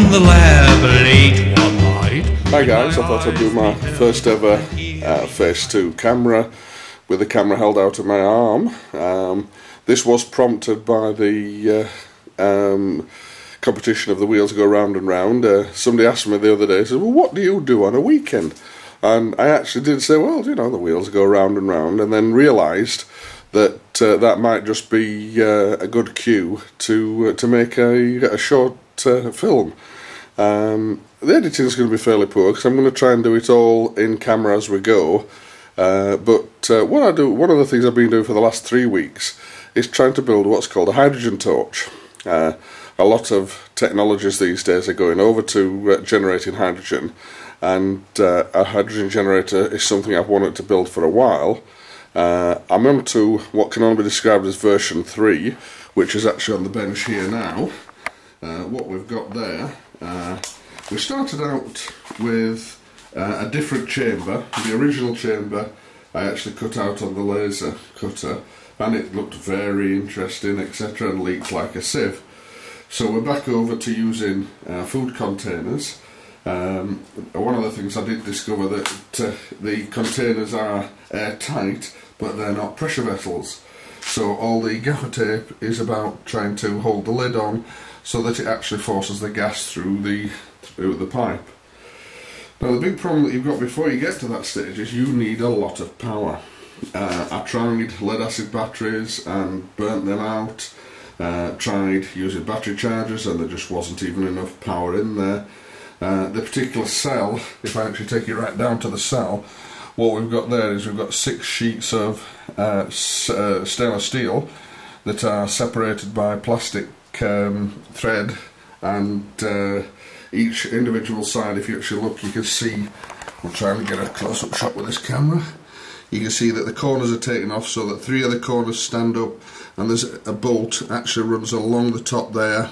in the lab late one night. Hi guys, I thought I'd do my first ever uh, face to camera with the camera held out of my arm. Um, this was prompted by the uh, um, competition of the wheels go round and round. Uh, somebody asked me the other day, said, "Well, what do you do on a weekend?" And I actually did say, "Well, you know, the wheels go round and round," and then realised that uh, that might just be uh, a good cue to uh, to make a, a short uh, film. Um, the editing is going to be fairly poor because I'm going to try and do it all in camera as we go. Uh, but uh, what I do, one of the things I've been doing for the last three weeks is trying to build what's called a hydrogen torch. Uh, a lot of technologies these days are going over to uh, generating hydrogen, and uh, a hydrogen generator is something I've wanted to build for a while. Uh, I'm on to what can only be described as version 3, which is actually on the bench here now. What we've got there we started out with uh, a different chamber. The original chamber I actually cut out on the laser cutter and it looked very interesting etc and leaked like a sieve. So we're back over to using uh, food containers. Um, one of the things I did discover that uh, the containers are airtight but they're not pressure vessels. So all the gaffer tape is about trying to hold the lid on so that it actually forces the gas through the through the pipe. Now the big problem that you've got before you get to that stage is you need a lot of power. Uh, I tried lead acid batteries and burnt them out. Uh, tried using battery chargers and there just wasn't even enough power in there. Uh, the particular cell, if I actually take it right down to the cell, what we've got there is we've got six sheets of uh, uh, stainless steel that are separated by plastic um, thread and uh, each individual side if you actually look you can see I'm trying to get a close-up shot with this camera. You can see that the corners are taken off so that three of the corners stand up and there's a bolt actually runs along the top there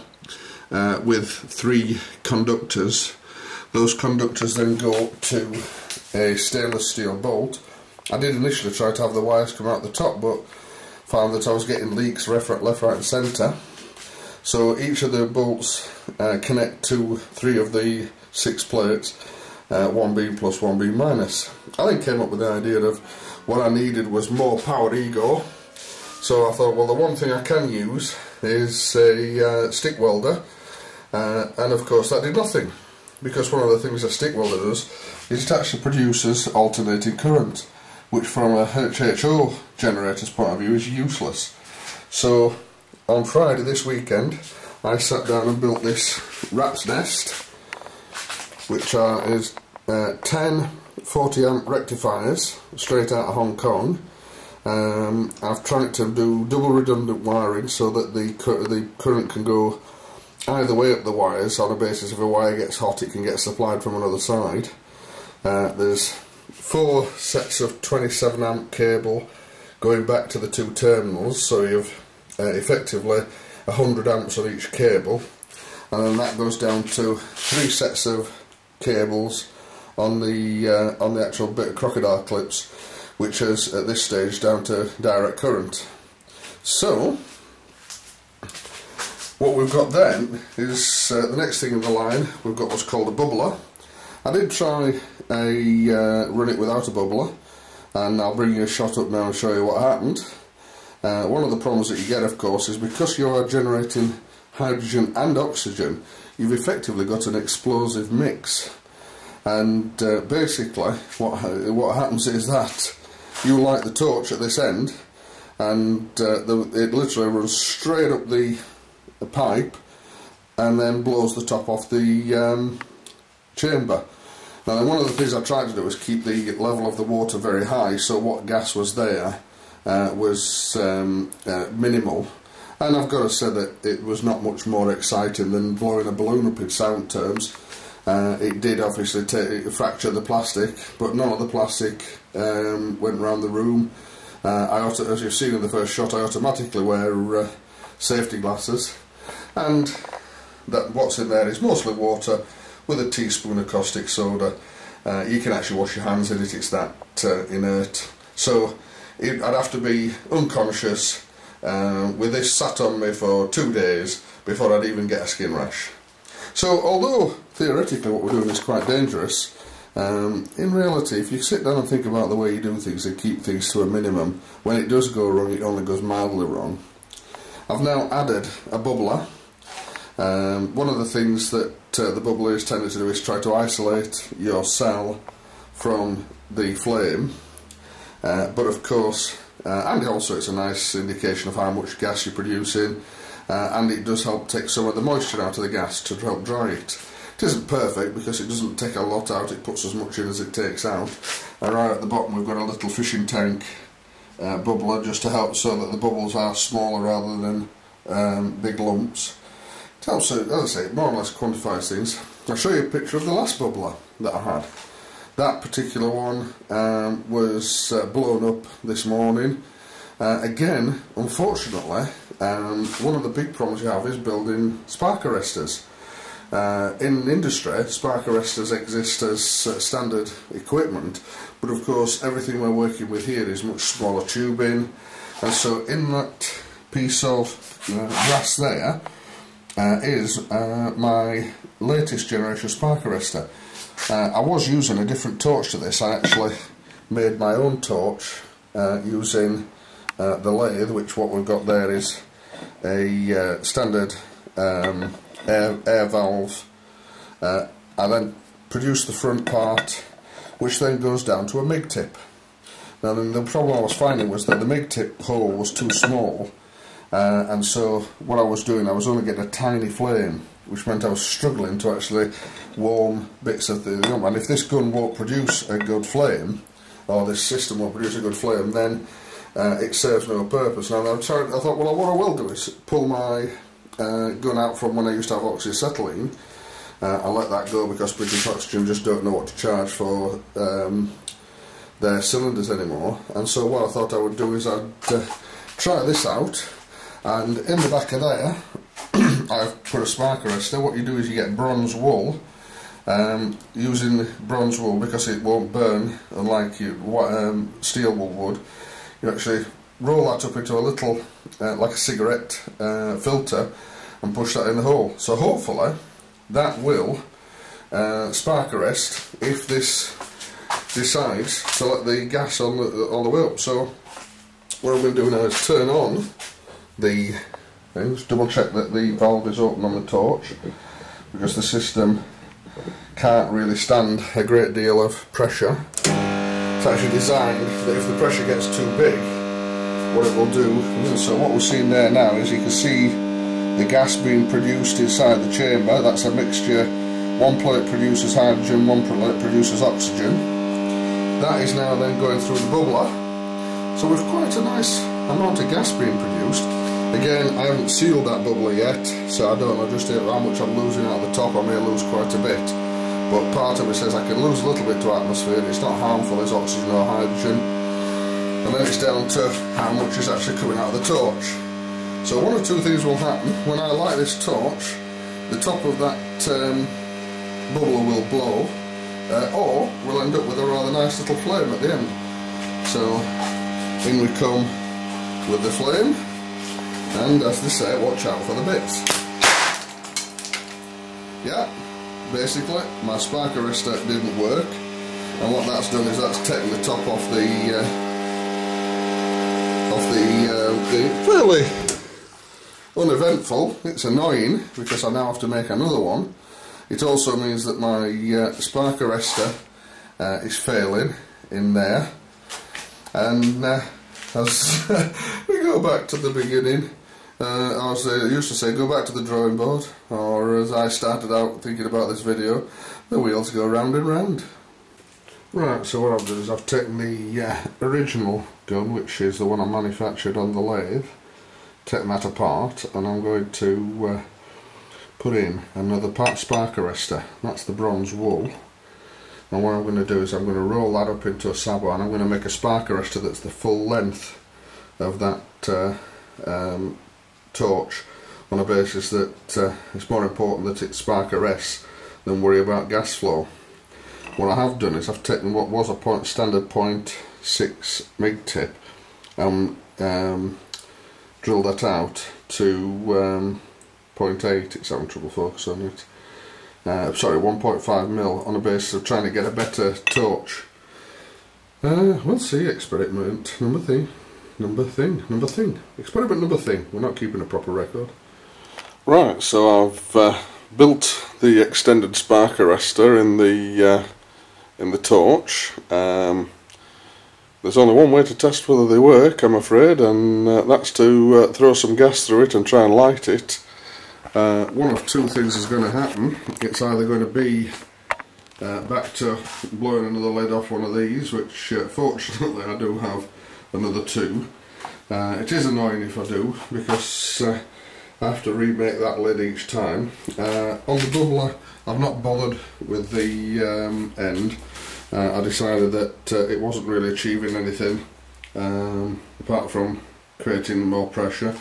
uh, with three conductors. Those conductors then go to a stainless steel bolt I did initially try to have the wires come out the top but found that I was getting leaks left, left right and centre so each of the bolts uh, connect to three of the six plates, uh, 1B plus 1B minus. I then came up with the idea of what I needed was more power ego. So I thought, well, the one thing I can use is a uh, stick welder, uh, and of course that did nothing, because one of the things a stick welder does is it actually produces alternating current, which from a HHO generator's point of view is useless. So on Friday this weekend I sat down and built this rat's nest which are, is uh, 10 40 amp rectifiers straight out of Hong Kong um, I've tried to do double redundant wiring so that the, the current can go either way up the wires on the basis if a wire gets hot it can get supplied from another side uh, there's four sets of 27 amp cable going back to the two terminals so you've uh, effectively 100 amps on each cable. And then that goes down to three sets of cables on the uh, on the actual bit of crocodile clips which is at this stage down to direct current. So what we've got then is uh, the next thing in the line we've got what's called a bubbler I did try a uh, run it without a bubbler and I'll bring you a shot up now and show you what happened uh, one of the problems that you get, of course, is because you are generating hydrogen and oxygen, you've effectively got an explosive mix. And uh, basically, what what happens is that you light the torch at this end, and uh, the, it literally runs straight up the, the, pipe, and then blows the top off the um, chamber. Now, one of the things I tried to do was keep the level of the water very high, so what gas was there uh, was um, uh, minimal. And I've got to say that it was not much more exciting than blowing a balloon up in sound terms. Uh, it did obviously fracture the plastic, but none of the plastic um, went around the room. Uh, I as you've seen in the first shot, I automatically wear uh, safety glasses, and that what's in there is mostly water with a teaspoon of caustic soda. Uh, you can actually wash your hands in it; it's that inert. So I'd have to be unconscious uh, with this sat on me for two days before I'd even get a skin rash. So although theoretically what we're doing is quite dangerous, um, in reality if you sit down and think about the way you do things and keep things to a minimum, when it does go wrong it only goes mildly wrong. I've now added a bubbler. Um, one of the things that uh, the bubbler is tended to do is try to isolate your cell from the flame, uh, but of course, uh, and also it's a nice indication of how much gas you're producing, uh, and it does help take some of the moisture out of the gas to help dry it. It isn't perfect because it doesn't take a lot out, it puts as much in as it takes out. And right at the bottom we've got a little fishing tank uh, bubbler just to help so that the bubbles are smaller rather than um, big lumps. It helps, as I say, more or less quantifies things. I'll show you a picture of the last bubbler that I had. That particular one um, was uh, blown up this morning. Uh, again, unfortunately, um, one of the big problems you have is building spark arresters. Uh, in industry, spark arresters exist as uh, standard equipment, but of course everything we're working with here is much smaller tubing, and so in that piece of uh, brass there uh, is uh, my latest generation spark arrestor. Uh, I was using a different torch to this, I actually made my own torch using the lathe, which what we've got there is a standard um, air, air valve. Uh, I then produced the front part, which then goes down to a MIG tip. Now the problem I was finding was that the MIG tip hole was too small, uh, and so what I was doing, I was only getting a tiny flame, which meant I was struggling to actually warm bits of the gun. And if this gun won't produce a good flame, or this system won't produce a good flame, then uh, it serves no purpose. Now I, I thought, well, what I will do is pull my uh, gone out from when I used to have oxyacetylene. Uh, I let that go because British Oxygen just don't know what to charge for um, their cylinders anymore. And so what I thought I would do is I'd uh, try this out. And in the back of there, I've put a spark arrestor. What you do is you get bronze wool. Um, using bronze wool because it won't burn unlike you, um, steel wool would. You actually roll that up into a little, uh, like a cigarette uh, filter, and push that in the hole. So hopefully that will uh, spark arrest if this decides to let the gas on the, on the way up. So what I'm going to do now is turn on the things, double check that the valve is open on the torch because the system can't really stand a great deal of pressure. It's actually designed that if the pressure gets too big what it will do. So what we're seeing there now is you can see the gas being produced inside the chamber. That's a mixture. One plate produces hydrogen, one plate produces oxygen. That is now then going through the bubbler. So we've quite a nice amount of gas being produced. Again, I haven't sealed that bubbler yet, so I don't know just how much I'm losing out of the top. I may lose quite a bit. But part of it says I can lose a little bit to atmosphere. It's not harmful as oxygen or hydrogen and then it's down to how much is actually coming out of the torch. So one or two things will happen. When I light this torch, the top of that um, bubble will blow, uh, or we'll end up with a rather nice little flame at the end. So in we come with the flame, and as they say, watch out for the bits. Yeah, basically my spark arrestor didn't work, and what that's done is that's taken the top off the uh, of the, uh, the fairly uneventful. It's annoying because I now have to make another one. It also means that my uh, spark arrestor uh, is failing in there. And uh, as we go back to the beginning, uh, as they used to say, go back to the drawing board, or as I started out thinking about this video, the wheels go round and round. Right, so what I've done is I've taken the uh, original gun, which is the one I manufactured on the lathe, taken that apart, and I'm going to uh, put in another part spark arrestor. That's the bronze wool. And what I'm going to do is I'm going to roll that up into a sabot and I'm going to make a spark arrestor that's the full length of that uh, um, torch on a basis that uh, it's more important that it spark arrests than worry about gas flow what I have done is I've taken what was a point standard point six MIG tip and um, drilled that out to um, point eight. It's having trouble focus on it. uh, sorry 1.5 mil on the basis of trying to get a better torch. Uh, we'll see experiment number thing, number thing, number thing, experiment number thing, we're not keeping a proper record. Right, so I've uh, built the extended spark arrestor in the uh, in the torch. Um, there's only one way to test whether they work, I'm afraid, and uh, that's to uh, throw some gas through it and try and light it. Uh, one of two things is going to happen. It's either going to be uh, back to blowing another lid off one of these, which uh, fortunately I do have another two. Uh, it is annoying if I do, because I have to remake that lid each time. on the bubbler, I've not bothered with the um, end uh, I decided that uh, it wasn't really achieving anything um, apart from creating more pressure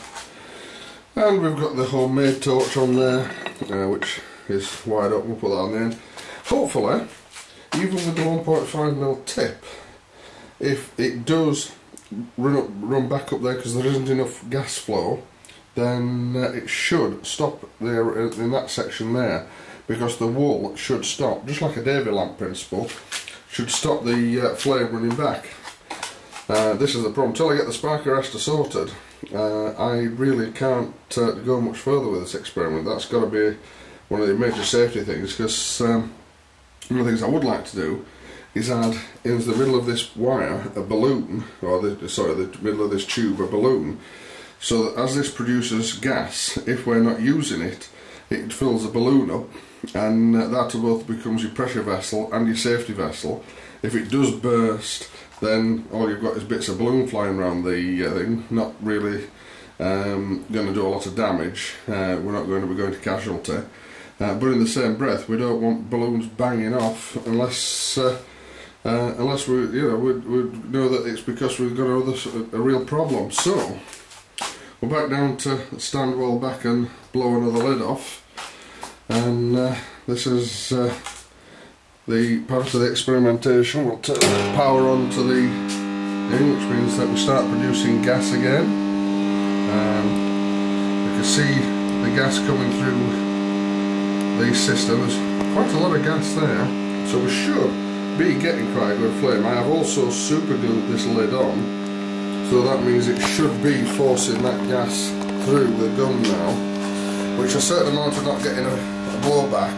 and we've got the homemade torch on there uh, which is wide up, we'll put that on the end hopefully even with the 1.5mm tip if it does run, up, run back up there because there isn't enough gas flow then uh, it should stop there in that section there because the wall should stop just like a Davy lamp principle should stop the uh, flame running back. Uh, this is the problem. Until I get the spark arrestor sorted, uh, I really can't uh, go much further with this experiment. That's got to be one of the major safety things because um, one of the things I would like to do is add into the middle of this wire a balloon, or the, sorry, the middle of this tube a balloon, so that as this produces gas, if we're not using it, it fills the balloon up and uh, that both becomes your pressure vessel and your safety vessel. If it does burst, then all you've got is bits of balloon flying around the uh, thing, not really um, going to do a lot of damage. Uh, we're not going to be going to casualty. Uh, but in the same breath, we don't want balloons banging off unless uh, unless we you know we, we know that it's because we've got a, a real problem. So we're back down to stand well back and blow another lid off and uh, this is uh, the part of the experimentation. We'll turn the power on to the thing which means that we start producing gas again. Um, you can see the gas coming through the system. There's quite a lot of gas there so we should be getting quite a good flame. I have also super glued this lid on so that means it should be forcing that gas through the gun now which a certain amount of not getting a blowback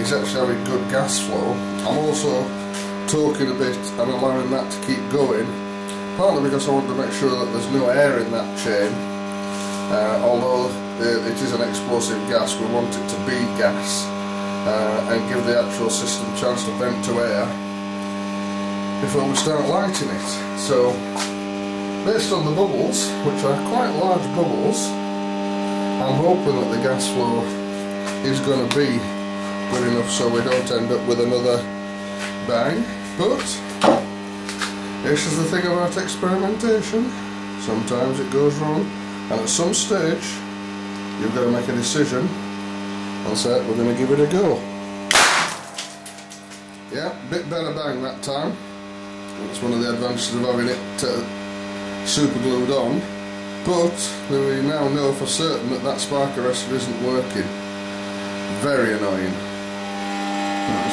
is actually having good gas flow. I'm also talking a bit and allowing that to keep going, partly because I want to make sure that there's no air in that chain. Uh, although it is an explosive gas, we want it to be gas uh, and give the actual system a chance to vent to air before we start lighting it. So, based on the bubbles, which are quite large bubbles, I'm hoping that the gas flow is going to be good enough so we don't end up with another bang. But this is the thing about experimentation. Sometimes it goes wrong and at some stage you've got to make a decision and say we're going to give it a go. Yeah bit better bang that time that's one of the advantages of having it uh, super glued on but we now know for certain that that spark arrestor isn't working very annoying.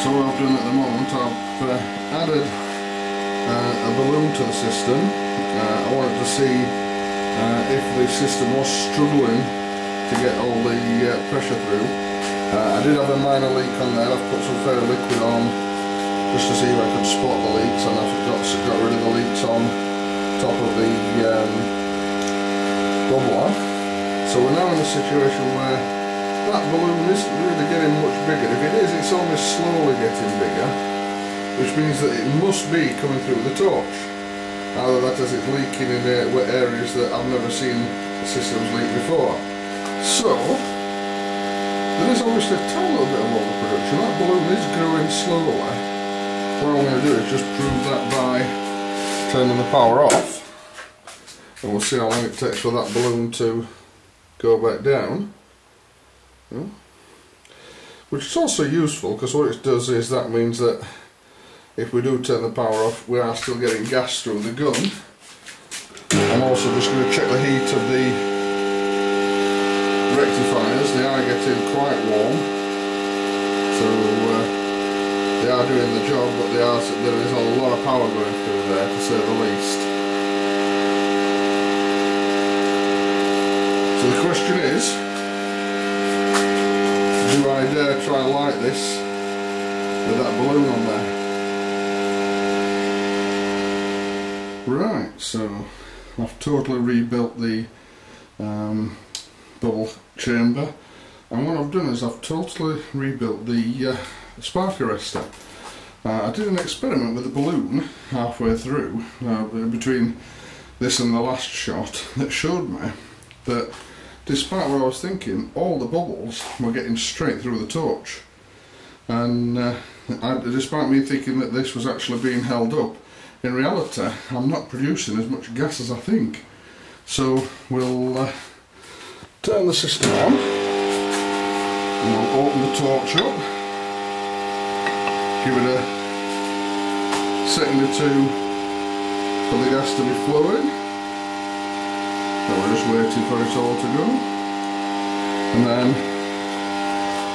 so what I've done at the moment, I've uh, added uh, a balloon to the system. Uh, I wanted to see uh, if the system was struggling to get all the uh, pressure through. Uh, I did have a minor leak on there, I've put some fairy liquid on just to see if I could spot the leaks and I've got, got rid of the leaks on top of the um, bubbler. So we're now in a situation where that balloon isn't really getting much bigger. If it is, it's only slowly getting bigger, which means that it must be coming through the torch. Either that as it's leaking in uh, areas that I've never seen systems leak before. So, there is obviously a tiny little bit of overproduction. That balloon is growing slowly. What I'm going to do is just prove that by turning the power off. And we'll see how long it takes for that balloon to go back down. Which is also useful because what it does is that means that if we do turn the power off we are still getting gas through the gun. I'm also just going to check the heat of the rectifiers, they are getting quite warm. So uh, they are doing the job, but they are, there is a lot of power going through there, to say the least. So the question is, do I dare try and light this with that balloon on there? Right, so I've totally rebuilt the um, bubble chamber and what I've done is I've totally rebuilt the uh, spark arrestor. Uh, I did an experiment with the balloon halfway through uh, between this and the last shot that showed me that despite what I was thinking all the bubbles were getting straight through the torch. And uh, I, despite me thinking that this was actually being held up in reality I'm not producing as much gas as I think. So we'll uh, turn the system on and we'll open the torch up give it a second or two for the gas to be flowing. So we're just waiting for it all to go. And then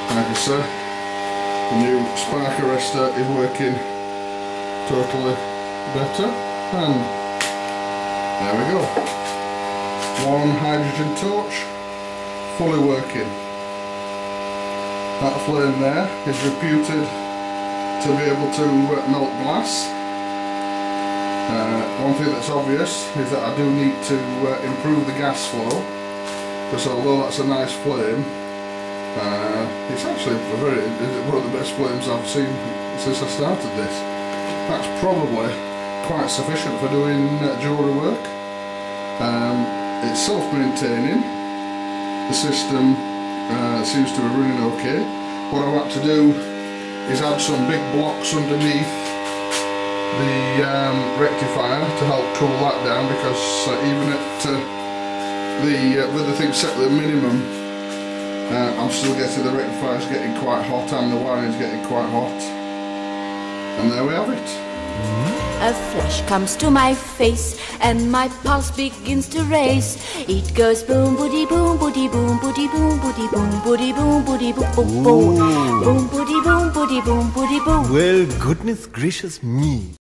like I said, the new spark arrestor is working totally better. And there we go. One hydrogen torch fully working. That flame there is reputed to be able to melt glass uh, one thing that's obvious is that I do need to uh, improve the gas flow because although that's a nice flame uh, it's actually very, one of the best flames I've seen since I started this that's probably quite sufficient for doing uh, jewellery work. Um, it's self-maintaining. The system uh, seems to be running okay. What I want to do is add some big blocks underneath the um, rectifier to help cool that down because uh, even at uh, the uh, with the thing set at the minimum uh, I'm still getting the rectifier is getting quite hot and the wiring is getting quite hot and there we have it. A flash comes to my face and my pulse begins to race. It goes boom, boody, boom, boody, boom, boody, boom, boody, boom, boody, boom, boody, boom, boom, boom, boom, boody, boom, boody, boom, boody, boom. Well, goodness gracious me.